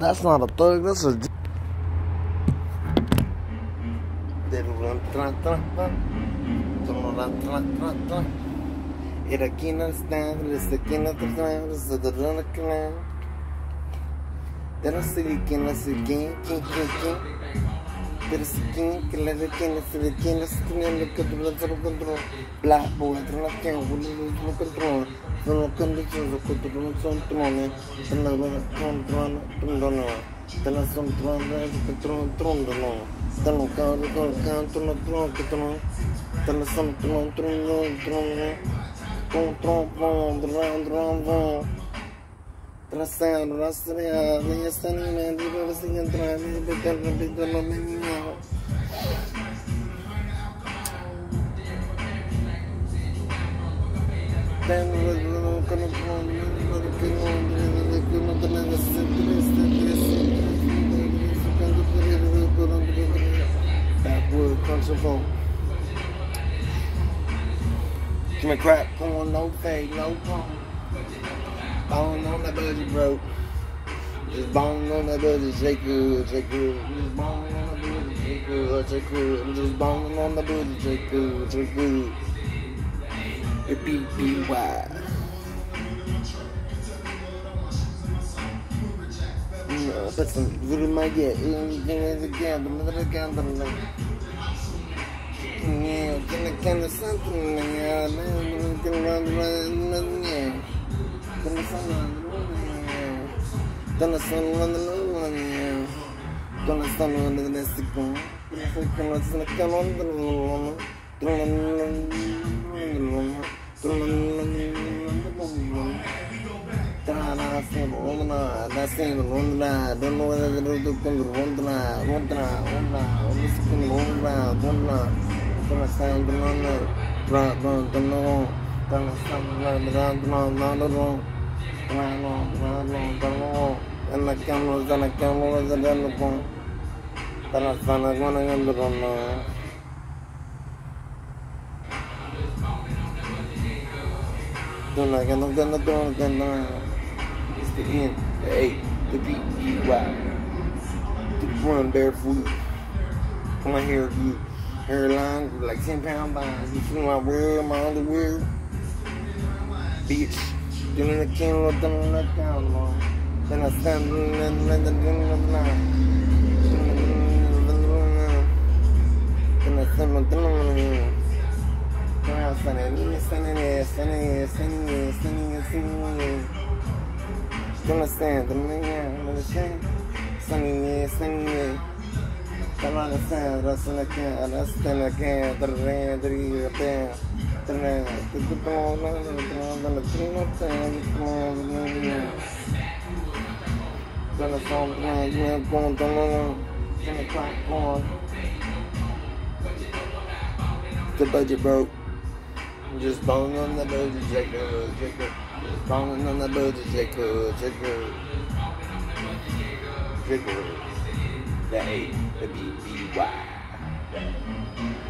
That's not a thug, that's a. persiguiendo, que la detiene, se detiene, se tiene que control, bla, buatra, la que uno no controla, no condición, control, son trones, en la buena, tron, tron, tron, te la son tron, tron, tron, no, te lo cao, te lo cao, tron, tron, tron, te la son Te las son trones, controlan, controlan. Te los cabros, controlan, controlan, controlan. Te las son trones, trones, trones. Controlan, controlan, controlan. Trazando, rastreando, y están en el libro, sin entrar, y repito, repito lo mismo. Backwood, comfortable. Give me crack, corn, no fade, no pump. Bone on that buddy broke. Just bone on that buddy, shake good, shake good. Just bone on the buddy, shake good, shake good. I'm just bone on the buddy, shake good, shake good. It beat wide. Put some good in my get. Yeah, can I can something? Yeah, Can I sun, Can I sun, run, run, yeah. Can I sun, run, the one. Can I sun, on the run, don't know whether to do the rondra, rondra, rondra, rondra, rondra, gonna stand on the rock, don't know, gonna stand on the rock, no, no, no, no, no, no, no, no, and the cameras and the cameras and then I stand on one and the run. Don't gonna the end, the A, E, run barefoot. My hair, you hairline, like 10 pound binds. You see my wear, my underwear. Beach, Doing the candle, doing the down, low. Then I stand, then then then then then. Then I stand, then then. Then I stand, then stand, stand, stand, stand, stand. Then I stand, then then then stand, stand, stand. Then I stand, then stand again, then stand again, then then then. The budget broke. Just boning on the budget, checker, checker. Boning on the budget, checker, checker. Checker. The A, the B, B, Y.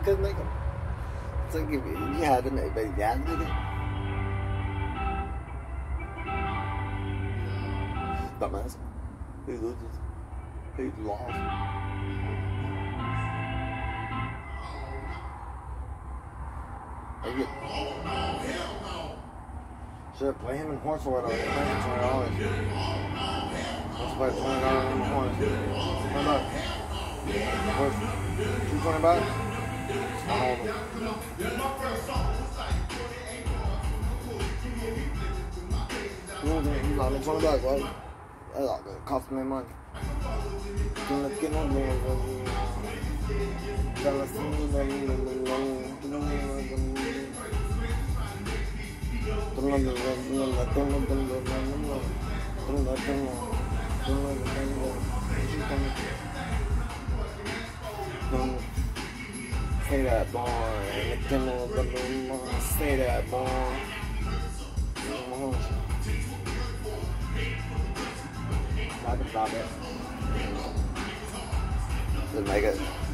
You couldn't make them. It's like if you had them, everybody yeah, with it. He loses. He lost. Should play him in horse. Play him twenty dollars. Let's play twenty dollars in horse. Twenty bucks. Two twenty bucks. I'm not in front of that, right? That's all good. Cost me money. Don't let get no man, baby. Tell us who they need to be alone. Don't let them be alone. Don't let them be alone. Don't let them be alone. Don't let them be alone. Don't let them be alone. Don't let. Say that, boy. Say that, boy. Stop it, stop it. Then make it.